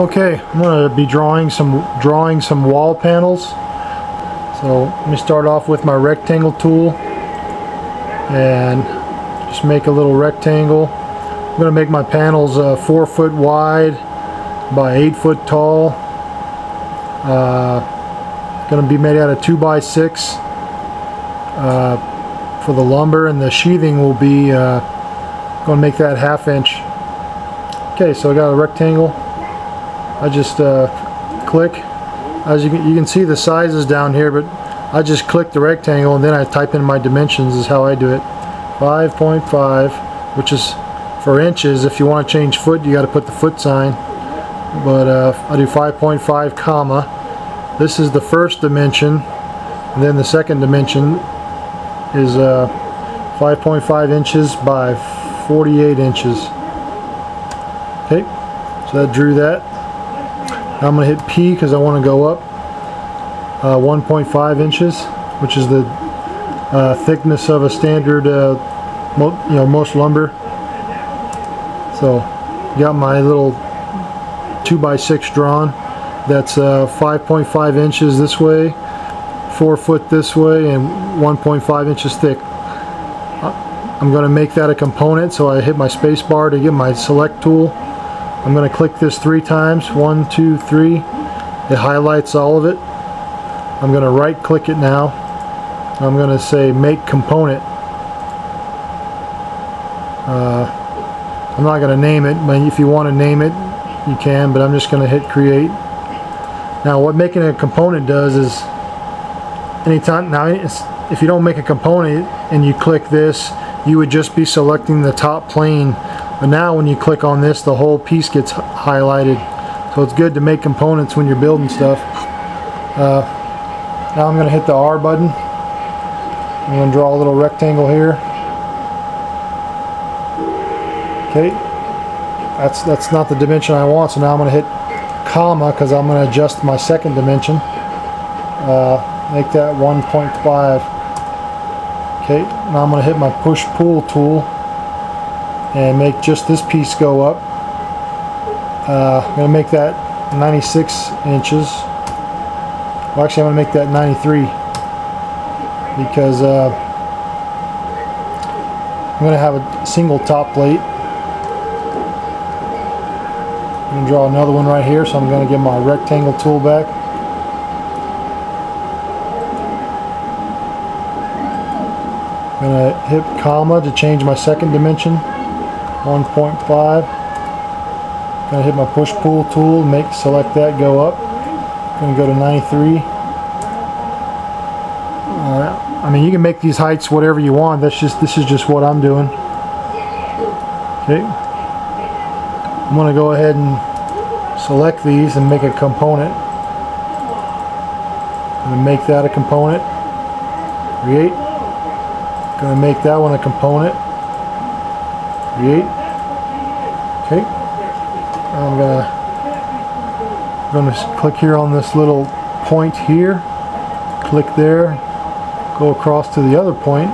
Okay, I'm going to be drawing some drawing some wall panels. So let me start off with my rectangle tool and just make a little rectangle. I'm going to make my panels uh, four foot wide by eight foot tall. Uh, going to be made out of two by six uh, for the lumber, and the sheathing will be uh, going to make that half inch. Okay, so I got a rectangle. I just uh, click. As you can, you can see the sizes down here, but I just click the rectangle and then I type in my dimensions is how I do it. 5.5, which is for inches. If you want to change foot, you got to put the foot sign. But uh, I do 5.5 comma. This is the first dimension, and then the second dimension is uh, 5.5 inches by 48 inches. Okay, so that drew that. I'm going to hit P because I want to go up uh, 1.5 inches, which is the uh, thickness of a standard, uh, you know, most lumber. So, got my little 2x6 drawn. That's 5.5 uh, inches this way, 4 foot this way, and 1.5 inches thick. Uh, I'm going to make that a component, so I hit my space bar to get my select tool. I'm going to click this three times. One, two, three. It highlights all of it. I'm going to right click it now. I'm going to say make component. Uh, I'm not going to name it, but if you want to name it, you can, but I'm just going to hit create. Now what making a component does is anytime, now if you don't make a component and you click this, you would just be selecting the top plane but now when you click on this, the whole piece gets highlighted. So it's good to make components when you're building stuff. Uh, now I'm going to hit the R button. I'm going to draw a little rectangle here. Okay, that's that's not the dimension I want. So now I'm going to hit comma because I'm going to adjust my second dimension. Uh, make that 1.5. Okay, now I'm going to hit my push pull tool and make just this piece go up. Uh, I'm going to make that 96 inches. Well, actually, I'm going to make that 93 because uh, I'm going to have a single top plate. I'm going to draw another one right here, so I'm going to get my rectangle tool back. I'm going to hit comma to change my second dimension. 1.5 gonna hit my push pull tool make select that go up. Gonna go to 93 uh, I mean you can make these heights whatever you want that's just this is just what I'm doing. Okay. I'm gonna go ahead and select these and make a component. Gonna make that a component. Create. Gonna make that one a component create. Okay. I'm gonna gonna click here on this little point here. Click there. Go across to the other point.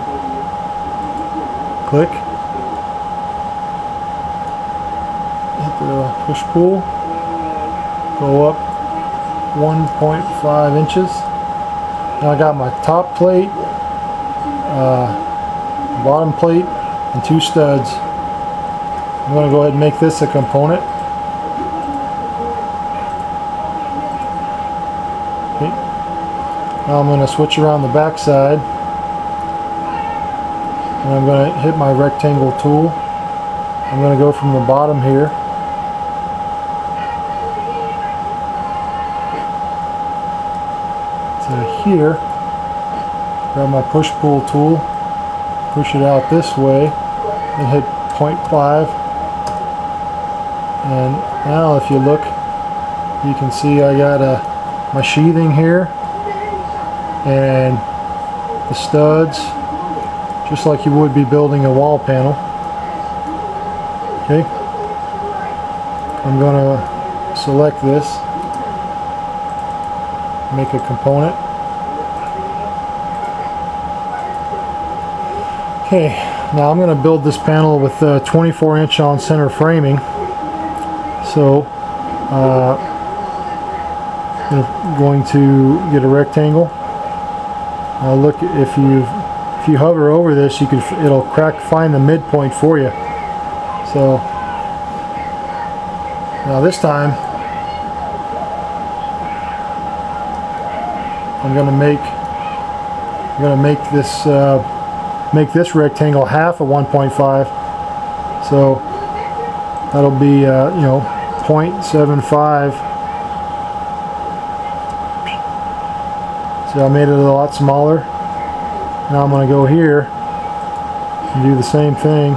Click. Hit the push pull. Go up 1.5 inches. Now I got my top plate, uh, bottom plate, and two studs. I'm going to go ahead and make this a component. Okay. Now I'm going to switch around the back side. And I'm going to hit my rectangle tool. I'm going to go from the bottom here. To here. Grab my push-pull tool. Push it out this way. And hit 0.5 and now if you look you can see I got a my sheathing here and the studs just like you would be building a wall panel. Okay. I'm gonna select this make a component. Okay now I'm going to build this panel with uh, 24 inch on center framing so uh, going to get a rectangle. Now look, if you if you hover over this, you can it'll crack find the midpoint for you. So now this time I'm gonna make I'm gonna make this uh, make this rectangle half of 1.5 so that'll be uh, you know 0.75 so I made it a lot smaller. Now I'm gonna go here and do the same thing.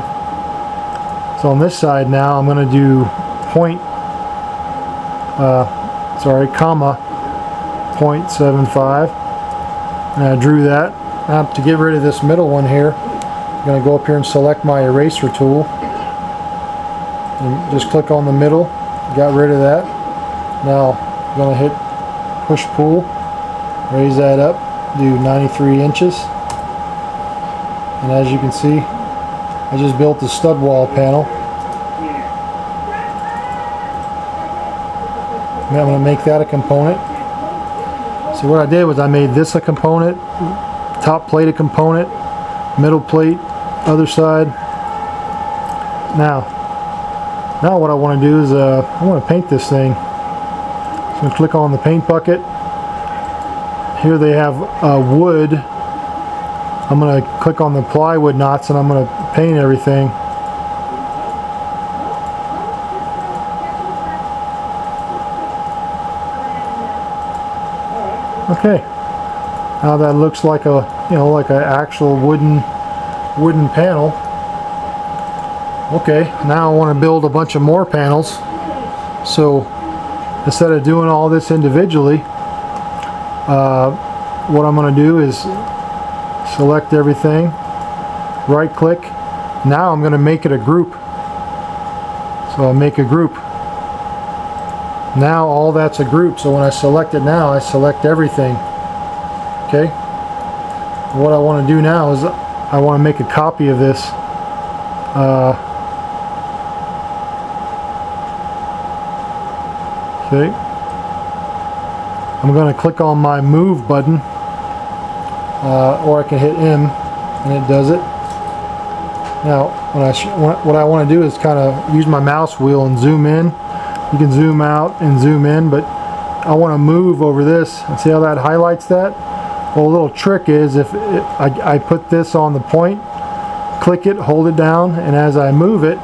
So on this side now I'm gonna do point uh, sorry comma 0.75 and I drew that now to get rid of this middle one here. I'm going to go up here and select my eraser tool and just click on the middle got rid of that. Now I'm going to hit push pull raise that up do 93 inches. And as you can see I just built the stud wall panel. Now I'm going to make that a component. So what I did was I made this a component, top plate a component, middle plate, other side. Now, now what I want to do is uh, I want to paint this thing. So I'm click on the paint bucket. Here they have uh, wood. I'm going to click on the plywood knots and I'm going to paint everything. Okay. Now that looks like a, you know, like an actual wooden, wooden panel. Okay, now I want to build a bunch of more panels. So instead of doing all this individually, uh, what I'm going to do is select everything, right click. Now I'm going to make it a group. So I'll make a group. Now all that's a group, so when I select it now, I select everything. Okay? What I want to do now is I want to make a copy of this. Uh, okay. I'm going to click on my move button, uh, or I can hit M, and it does it. Now, when I what I want to do is kind of use my mouse wheel and zoom in you can zoom out and zoom in but I want to move over this and see how that highlights that well a little trick is if it, I, I put this on the point click it hold it down and as I move it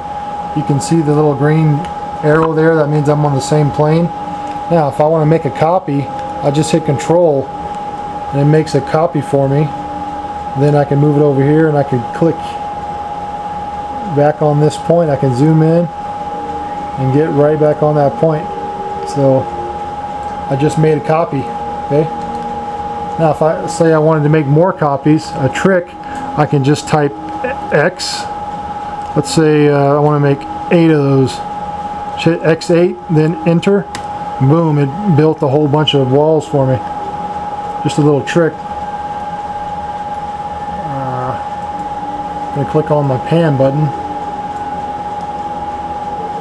you can see the little green arrow there that means I'm on the same plane now if I want to make a copy I just hit control and it makes a copy for me then I can move it over here and I can click back on this point I can zoom in and get right back on that point. So I just made a copy. Okay. Now if I say I wanted to make more copies, a trick, I can just type X. Let's say uh, I want to make eight of those. Hit X8, then enter. Boom, it built a whole bunch of walls for me. Just a little trick. Uh, I'm going to click on my pan button.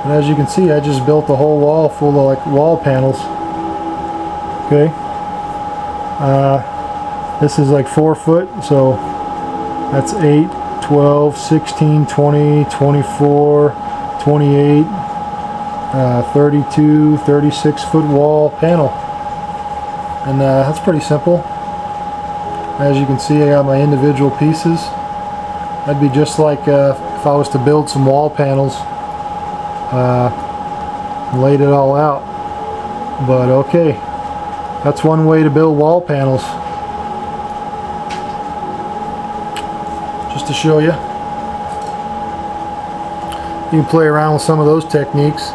And as you can see, I just built a whole wall full of like wall panels. Okay. Uh, this is like 4 foot, so that's 8, 12, 16, 20, 24, 28, uh, 32, 36 foot wall panel. And uh, that's pretty simple. As you can see, I got my individual pieces. That'd be just like uh, if I was to build some wall panels uh, laid it all out but okay that's one way to build wall panels just to show you you can play around with some of those techniques